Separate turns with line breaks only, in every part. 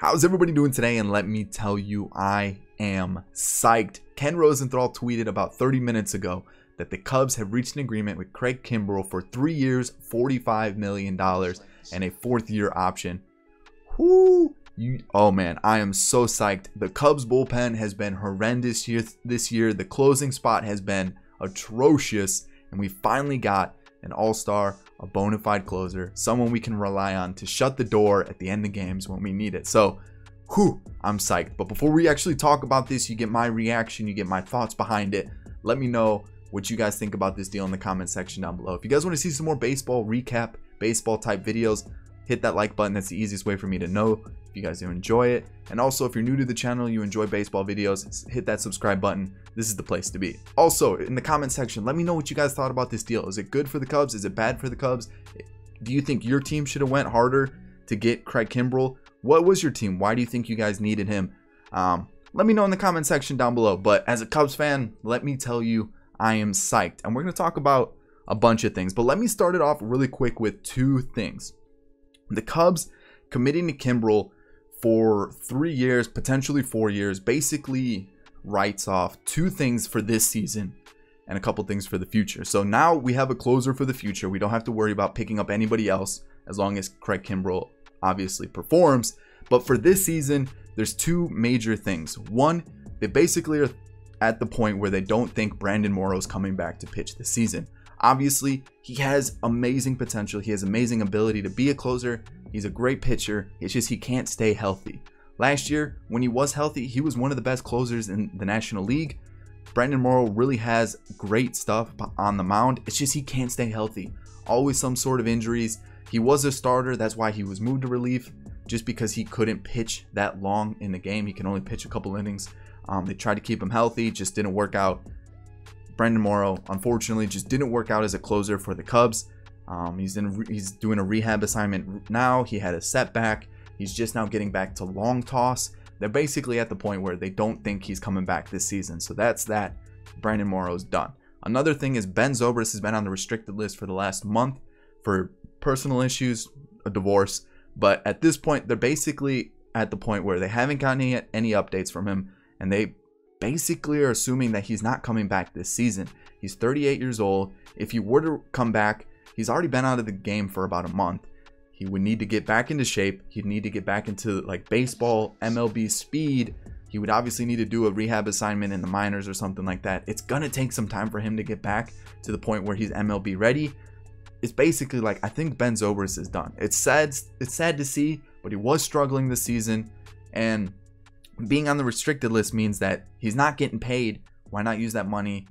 How's everybody doing today? And let me tell you, I am psyched. Ken Rosenthal tweeted about 30 minutes ago that the Cubs have reached an agreement with Craig Kimbrel for three years, $45 million, and a fourth year option. Whoo! You, oh man, I am so psyched. The Cubs bullpen has been horrendous year, this year. The closing spot has been atrocious, and we finally got an all-star, a bona fide closer, someone we can rely on to shut the door at the end of games when we need it. So, whew, I'm psyched. But before we actually talk about this, you get my reaction, you get my thoughts behind it. Let me know what you guys think about this deal in the comment section down below. If you guys want to see some more baseball recap, baseball type videos, hit that like button. That's the easiest way for me to know if you guys do enjoy it. And also, if you're new to the channel, you enjoy baseball videos, hit that subscribe button. This is the place to be. Also, in the comment section, let me know what you guys thought about this deal. Is it good for the Cubs? Is it bad for the Cubs? Do you think your team should have went harder to get Craig Kimbrel? What was your team? Why do you think you guys needed him? Um, let me know in the comment section down below. But as a Cubs fan, let me tell you, I am psyched. And we're going to talk about a bunch of things. But let me start it off really quick with two things. The Cubs committing to Kimbrel for three years, potentially four years, basically writes off two things for this season and a couple things for the future. So now we have a closer for the future. We don't have to worry about picking up anybody else as long as Craig Kimbrel obviously performs. But for this season, there's two major things. One, they basically are at the point where they don't think Brandon Morrow is coming back to pitch this season. Obviously, he has amazing potential. He has amazing ability to be a closer. He's a great pitcher. It's just he can't stay healthy. Last year, when he was healthy, he was one of the best closers in the National League. Brandon Morrow really has great stuff on the mound. It's just he can't stay healthy. Always some sort of injuries. He was a starter. That's why he was moved to relief, just because he couldn't pitch that long in the game. He can only pitch a couple innings. Um, they tried to keep him healthy, just didn't work out. Brandon Morrow, unfortunately, just didn't work out as a closer for the Cubs. Um, he's in he's doing a rehab assignment now. He had a setback. He's just now getting back to long toss. They're basically at the point where they don't think he's coming back this season. So that's that. Brandon Morrow's done. Another thing is Ben Zobrist has been on the restricted list for the last month for personal issues, a divorce. But at this point, they're basically at the point where they haven't gotten any, any updates from him, and they basically are assuming that he's not coming back this season. He's 38 years old. If he were to come back, he's already been out of the game for about a month. He would need to get back into shape. He'd need to get back into like baseball, MLB speed. He would obviously need to do a rehab assignment in the minors or something like that. It's going to take some time for him to get back to the point where he's MLB ready. It's basically like I think Ben Zobrist is done. It's sad it's sad to see, but he was struggling this season and being on the restricted list means that he's not getting paid. Why not use that money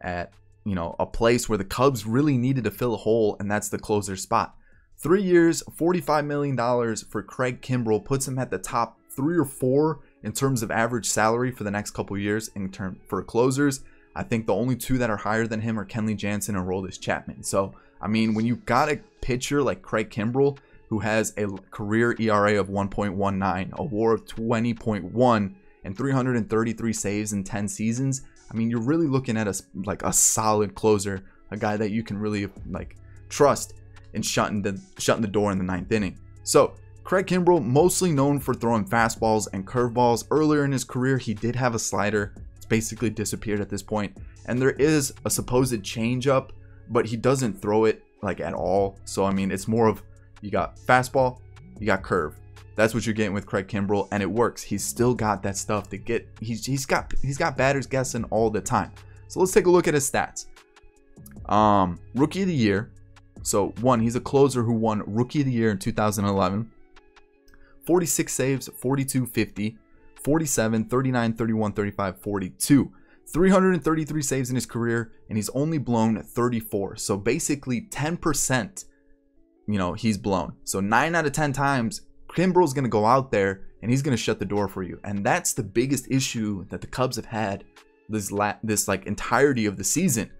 at, you know, a place where the Cubs really needed to fill a hole, and that's the closer spot. Three years, $45 million for Craig Kimbrel puts him at the top three or four in terms of average salary for the next couple years in term for closers. I think the only two that are higher than him are Kenley Jansen and Aroldis Chapman. So, I mean, when you've got a pitcher like Craig Kimbrel who has a career ERA of 1.19, a WAR of 20.1, and 333 saves in 10 seasons. I mean, you're really looking at a like a solid closer, a guy that you can really like trust in shutting the shutting the door in the ninth inning. So Craig Kimbrel, mostly known for throwing fastballs and curveballs. Earlier in his career, he did have a slider. It's basically disappeared at this point. And there is a supposed changeup, but he doesn't throw it like at all. So I mean, it's more of you got fastball, you got curve. That's what you're getting with Craig Kimbrel, and it works. He's still got that stuff to get. He's he's got he's got batters guessing all the time. So let's take a look at his stats. Um, rookie of the year. So one, he's a closer who won rookie of the year in 2011. 46 saves, 42 50, 47, 39, 31, 35, 42. 333 saves in his career, and he's only blown 34. So basically 10% you know, he's blown. So nine out of 10 times, Kimbrel's going to go out there and he's going to shut the door for you. And that's the biggest issue that the Cubs have had this la- this like entirety of the season.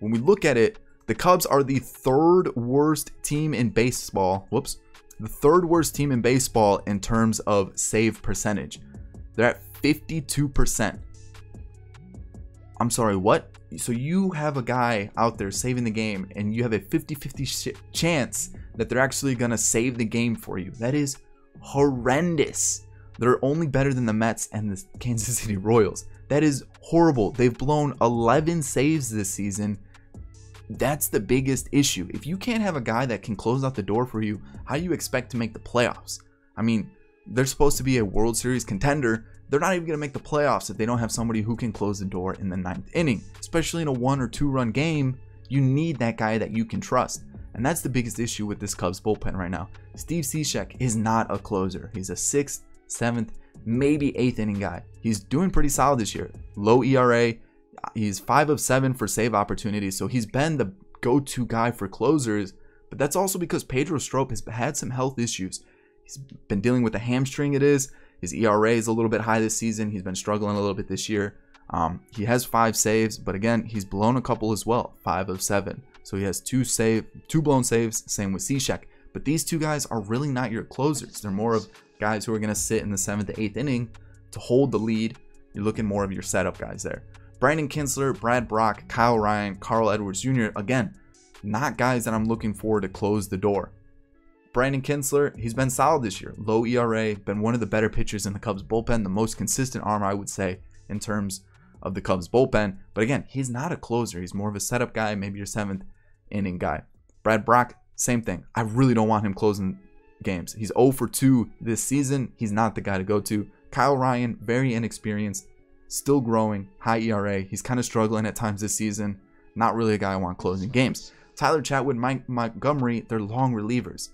When we look at it, the Cubs are the third worst team in baseball. Whoops. The third worst team in baseball in terms of save percentage. They're at 52%. I'm sorry, what? So you have a guy out there saving the game and you have a 50-50 chance that they're actually going to save the game for you. That is horrendous. They're only better than the Mets and the Kansas City Royals. That is horrible. They've blown 11 saves this season. That's the biggest issue. If you can't have a guy that can close out the door for you, how do you expect to make the playoffs? I mean, they're supposed to be a World Series contender. They're not even going to make the playoffs if they don't have somebody who can close the door in the ninth inning. Especially in a one or two run game, you need that guy that you can trust. And that's the biggest issue with this Cubs bullpen right now. Steve Cishek is not a closer. He's a sixth, seventh, maybe eighth inning guy. He's doing pretty solid this year. Low ERA. He's five of seven for save opportunities. So he's been the go to guy for closers. But that's also because Pedro Strop has had some health issues. He's been dealing with a hamstring, it is. His ERA is a little bit high this season. He's been struggling a little bit this year. Um, he has five saves, but again, he's blown a couple as well, five of seven. So he has two save, two blown saves. Same with Cishek. But these two guys are really not your closers. They're more of guys who are going to sit in the seventh to eighth inning to hold the lead. You're looking more of your setup guys there. Brandon Kintzler, Brad Brach, Kyle Ryan, Carl Edwards Jr. Again, not guys that I'm looking for to close the door. Brandon Kintzler, he's been solid this year. Low ERA, been one of the better pitchers in the Cubs bullpen, the most consistent arm, I would say, in terms of the Cubs bullpen. But again, he's not a closer. He's more of a setup guy, maybe your seventh inning guy. Brad Brach, same thing. I really don't want him closing games. He's 0 for 2 this season. He's not the guy to go to. Kyle Ryan, very inexperienced, still growing, high ERA. He's kind of struggling at times this season. Not really a guy I want closing games. Tyler Chatwood, Mike Montgomery, they're long relievers.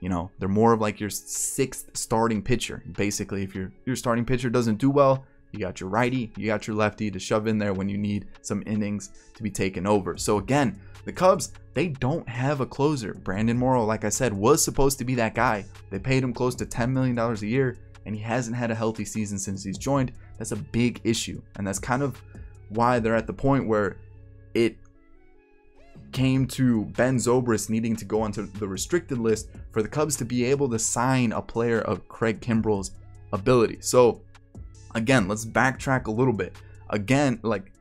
You know, they're more of like your sixth starting pitcher. Basically, if your your starting pitcher doesn't do well, you got your righty, you got your lefty to shove in there when you need some innings to be taken over. So again, the Cubs, they don't have a closer. Brandon Morrow, like I said, was supposed to be that guy. They paid him close to $10 million a year, and he hasn't had a healthy season since he's joined. That's a big issue. And that's kind of why they're at the point where it came to Ben Zobrist needing to go onto the restricted list for the Cubs to be able to sign a player of Craig Kimbrel's ability. So again, let's backtrack a little bit. Again, like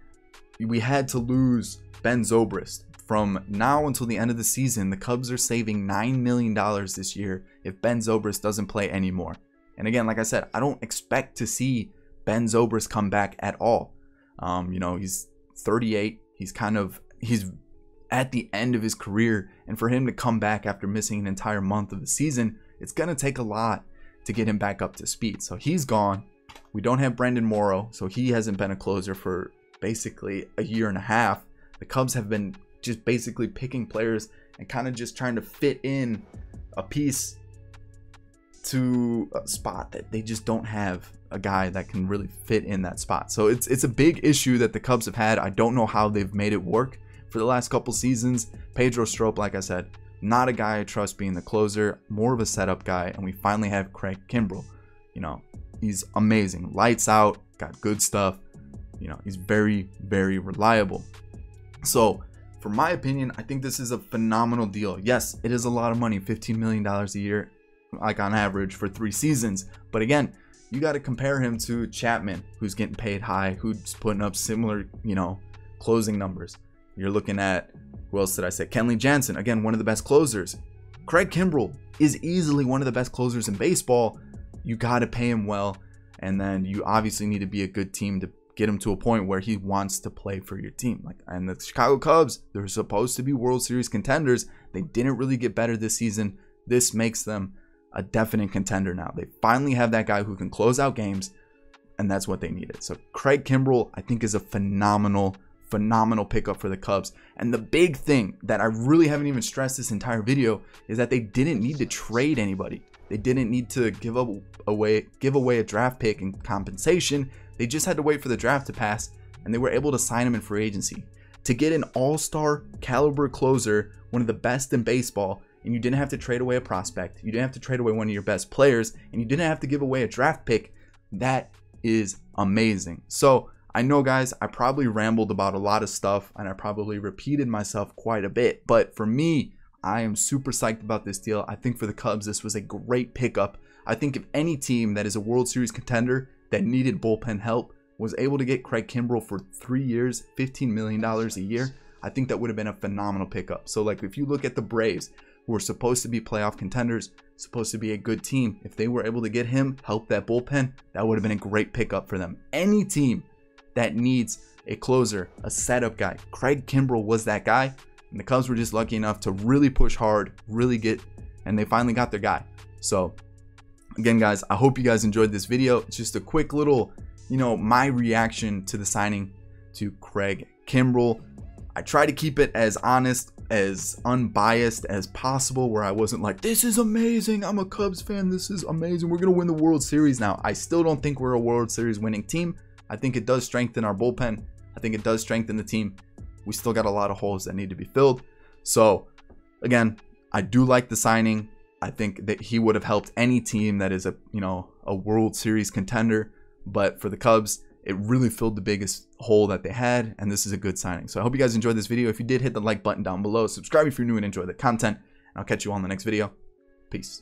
we had to lose Ben Zobrist from now until the end of the season, the Cubs are saving $9 million this year if Ben Zobrist doesn't play anymore. And again, like I said, I don't expect to see Ben Zobrist come back at all. Um, you know, he's 38. He's kind of he's at the end of his career, and for him to come back after missing an entire month of the season, it's gonna take a lot to get him back up to speed. So he's gone. We don't have Brandon Morrow, so he hasn't been a closer for basically a year and a half. The Cubs have been just basically picking players and kind of just trying to fit in a piece to a spot that they just don't have a guy that can really fit in that spot. So it's it's a big issue that the Cubs have had. I don't know how they've made it work for the last couple seasons. Pedro Strop, like I said, not a guy I trust being the closer, more of a setup guy, and we finally have Craig Kimbrel. You know, he's amazing, lights out, got good stuff. You know, he's very very reliable. So for my opinion, I think this is a phenomenal deal. Yes, it is a lot of money, $15 million a year, like on average for three seasons. But again, you got to compare him to Chapman, who's getting paid high, who's putting up similar, you know, closing numbers. You're looking at, who else did I say? Kenley Jansen, again, one of the best closers. Craig Kimbrel is easily one of the best closers in baseball. You got to pay him well. And then you obviously need to be a good team to get him to a point where he wants to play for your team. Like and the Chicago Cubs, they're supposed to be World Series contenders. They didn't really get better this season. This makes them a definite contender now. They finally have that guy who can close out games, and that's what they needed. So Craig Kimbrel, I think, is a phenomenal, phenomenal pickup for the Cubs. And the big thing that I really haven't even stressed this entire video is that they didn't need to trade anybody. They didn't need to give up away give away a draft pick and compensation they just had to wait for the draft to pass, and they were able to sign him in free agency. To get an all star caliber closer, one of the best in baseball, and you didn't have to trade away a prospect, you didn't have to trade away one of your best players, and you didn't have to give away a draft pick, that is amazing. So, I know, guys, I probably rambled about a lot of stuff and I probably repeated myself quite a bit, but for me, I am super psyched about this deal. I think for the Cubs, this was a great pickup. I think if any team that is a World Series contender that needed bullpen help was able to get Craig Kimbrel for three years, $15 million a year, I think that would have been a phenomenal pickup. So, like, if you look at the Braves, who are supposed to be playoff contenders, supposed to be a good team. If they were able to get him, help that bullpen, that would have been a great pickup for them. Any team that needs a closer, a setup guy, Craig Kimbrel was that guy. And the Cubs were just lucky enough to really push hard, really get, and they finally got their guy. So, again, guys, I hope you guys enjoyed this video. It's just a quick little, you know, my reaction to the signing to Craig Kimbrel. I try to keep it as honest, as unbiased as possible, where I wasn't like, this is amazing. I'm a Cubs fan. This is amazing. We're going to win the World Series now. I still don't think we're a World Series winning team. I think it does strengthen our bullpen. I think it does strengthen the team. We still got a lot of holes that need to be filled. So, again, I do like the signing. I think that he would have helped any team that is a, you know, a World Series contender, but for the Cubs, it really filled the biggest hole that they had, and this is a good signing. So I hope you guys enjoyed this video. If you did, hit the like button down below. Subscribe if you're new and enjoy the content, and I'll catch you on the next video. Peace.